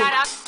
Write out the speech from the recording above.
Out.